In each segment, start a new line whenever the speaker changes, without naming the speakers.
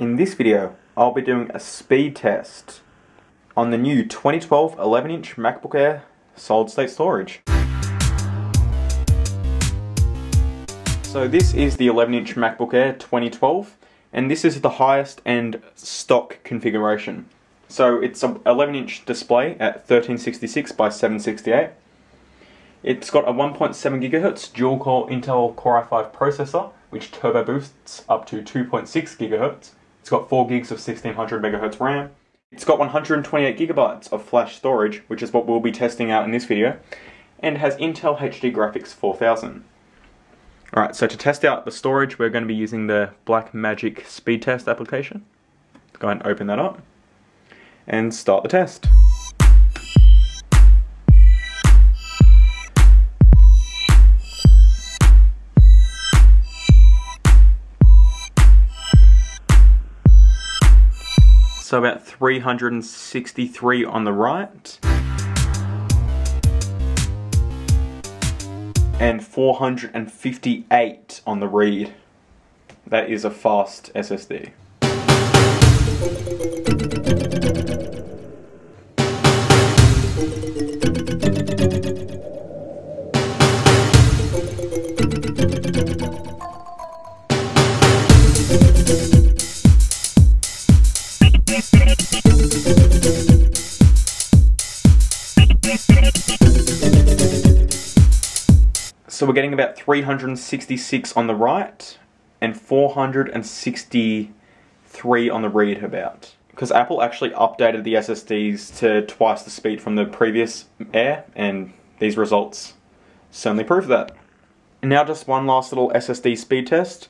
In this video, I'll be doing a speed test on the new 2012 11-inch MacBook Air solid-state storage. So this is the 11-inch MacBook Air 2012, and this is the highest end stock configuration. So it's an 11-inch display at 1366 by 768. It's got a 1.7 GHz dual-core Intel Core i5 processor, which turbo boosts up to 2.6 GHz it's got 4 gigs of 1600 megahertz RAM. It's got 128 gigabytes of flash storage, which is what we'll be testing out in this video, and has Intel HD Graphics 4000. Alright, so to test out the storage, we're going to be using the Blackmagic speed test application. Go ahead and open that up and start the test. So about 363 on the write. And 458 on the read. That is a fast SSD. So we're getting about 366 on the write and 463 on the read about. Because Apple actually updated the SSDs to twice the speed from the previous Air, and these results certainly prove that. And now just one last little SSD speed test.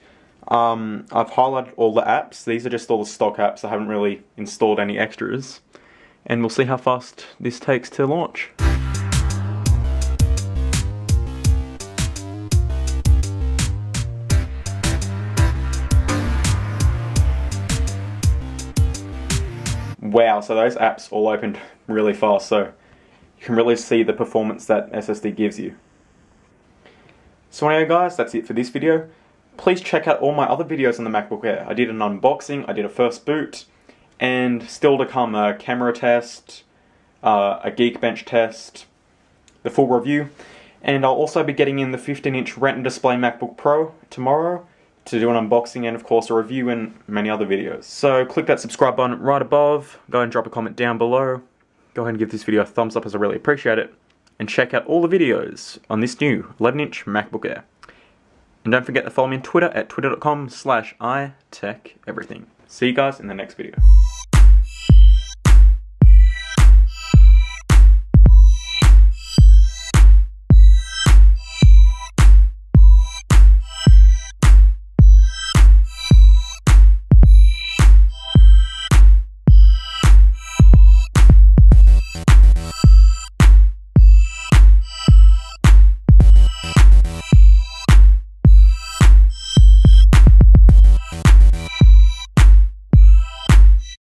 Um, I've highlighted all the apps. These are just all the stock apps. I haven't really installed any extras. And we'll see how fast this takes to launch. Wow, so those apps all opened really fast, so you can really see the performance that SSD gives you. So anyway guys, that's it for this video. Please check out all my other videos on the MacBook Air. I did an unboxing, I did a first boot, and still to come a camera test, uh, a Geekbench test, the full review, and I'll also be getting in the 15-inch Retina Display MacBook Pro tomorrow, to do an unboxing and of course a review and many other videos. So click that subscribe button right above, go and drop a comment down below, go ahead and give this video a thumbs up as I really appreciate it, and check out all the videos on this new 11-inch MacBook Air. And don't forget to follow me on Twitter at twitter.com slash itecheverything. See you guys in the next video.